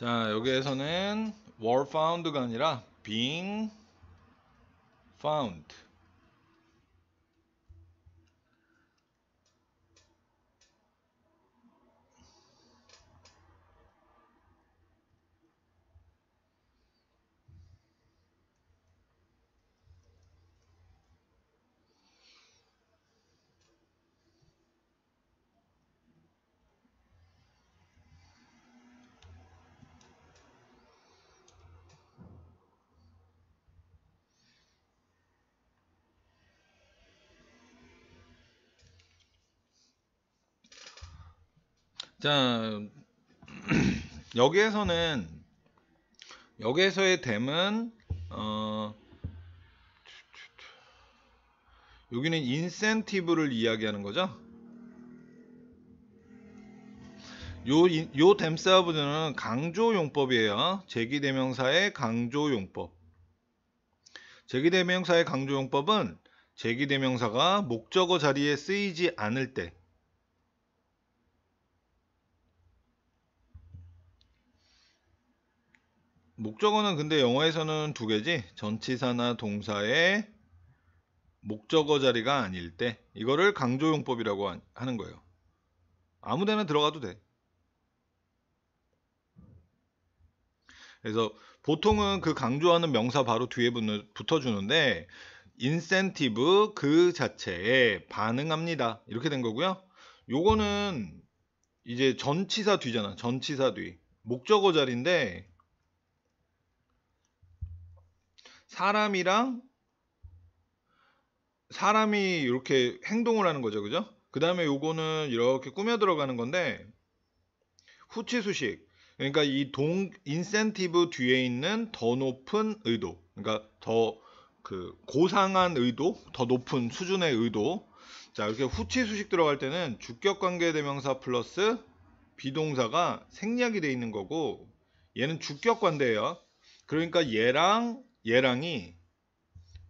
자, 여기에서는 were found가 아니라 being found. 자, 여기에서는 여기에서의 댐은 어 여기는 인센티브를 이야기하는 거죠. 요, 인- 요 댐 사브는 강조 용법이에요. 제기 대명사의 강조 용법. 제기 대명사의 강조 용법은 제기 대명사가 목적어 자리에 쓰이지 않을 때 목적어는 근데 영어에서는 두 개지. 전치사나 동사의 목적어 자리가 아닐 때 이거를 강조용법이라고 하- 하는 거예요. 아무 데나 들어가도 돼. 그래서 보통은 그 강조하는 명사 바로 뒤에 붙어주는데 인센티브 그 자체에 반응합니다. 이렇게 된 거고요. 요거는 이제 전치사 뒤잖아. 전치사 뒤. 목적어 자리인데 사람이랑 사람이 이렇게 행동을 하는 거죠. 그죠? 그 다음에 요거는 이렇게 꾸며 들어가는 건데 후치 수식. 그러니까 이 동 인센티브 뒤에 있는 더 높은 의도. 그러니까 더 그 고상한 의도, 더 높은 수준의 의도. 자, 이렇게 후치 수식 들어갈 때는 주격 관계 대명사 플러스 비동사가 생략이 돼 있는 거고 얘는 주격 관대예요. 그러니까 얘랑 얘랑이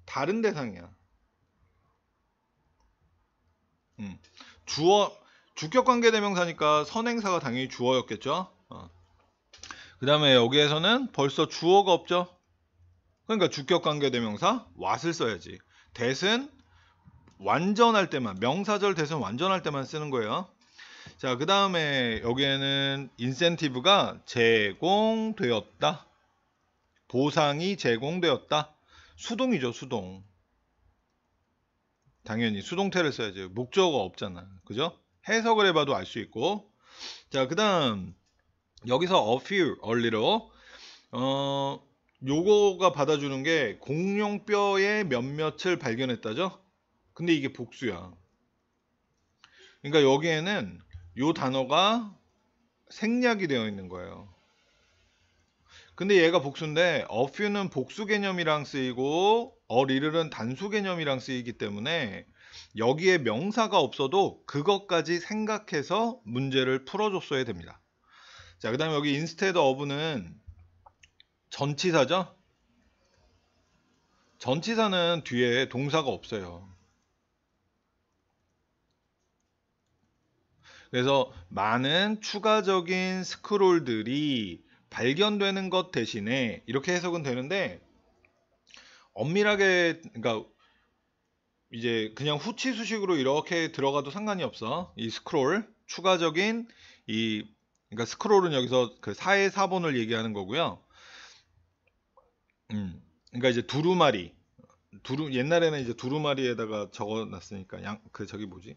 다른 대상이야. 음. 주어 주격 관계 대명사니까 선행사가 당연히 주어였겠죠. 그 다음에 여기에서는 벌써 주어가 없죠. 그러니까 주격 관계 대명사 what을 써야지. that은 완전할 때만 명사절 that은 완전할 때만 쓰는 거예요. 자, 그 다음에 여기에는 인센티브가 제공되었다. 보상이 제공되었다. 수동이죠, 수동. 당연히 수동태를 써야죠. 목적어가 없잖아. 그죠? 해석을 해봐도 알 수 있고. 자, 그 다음, 여기서 a few, little. 어, 요거가 받아주는 게 공룡뼈의 몇몇을 발견했다죠? 근데 이게 복수야. 그러니까 여기에는 요 단어가 생략이 되어 있는 거예요. 근데 얘가 복수인데 few는 복수 개념이랑 쓰이고 little은 단수 개념이랑 쓰이기 때문에 여기에 명사가 없어도 그것까지 생각해서 문제를 풀어줬어야 됩니다. 자, 그 다음에 여기 instead of는 전치사죠? 전치사는 뒤에 동사가 없어요. 그래서 많은 추가적인 스크롤들이 발견되는 것 대신에 이렇게 해석은 되는데 엄밀하게 그러니까 이제 그냥 후치 수식으로 이렇게 들어가도 상관이 없어. 이 스크롤 추가적인 이 그러니까 스크롤은 여기서 그 4의 4번을 얘기하는 거고요. 음. 그러니까 이제 두루마리 두루 옛날에는 이제 두루마리에다가 적어 놨으니까 양 그 저기 뭐지?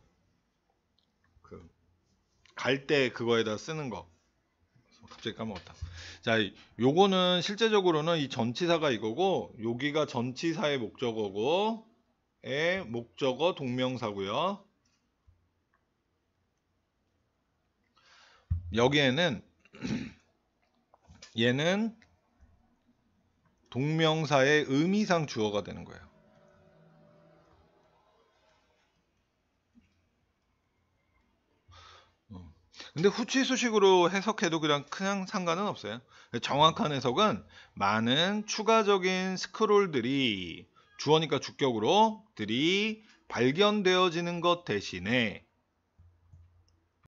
그갈때 그거에다 쓰는 거. 갑자기 까먹었다. 자, 요거는 실제적으로는 이 전치사가 이거고 여기가 전치사의 목적어고 의 목적어 동명사고요. 여기에는 얘는 동명사의 의미상 주어가 되는 거예요. 근데 후치 수식으로 해석해도 그냥 그냥 상관은 없어요. 정확한 해석은 많은 추가적인 스크롤들이 주어니까 주격으로 들이 발견되어지는 것 대신에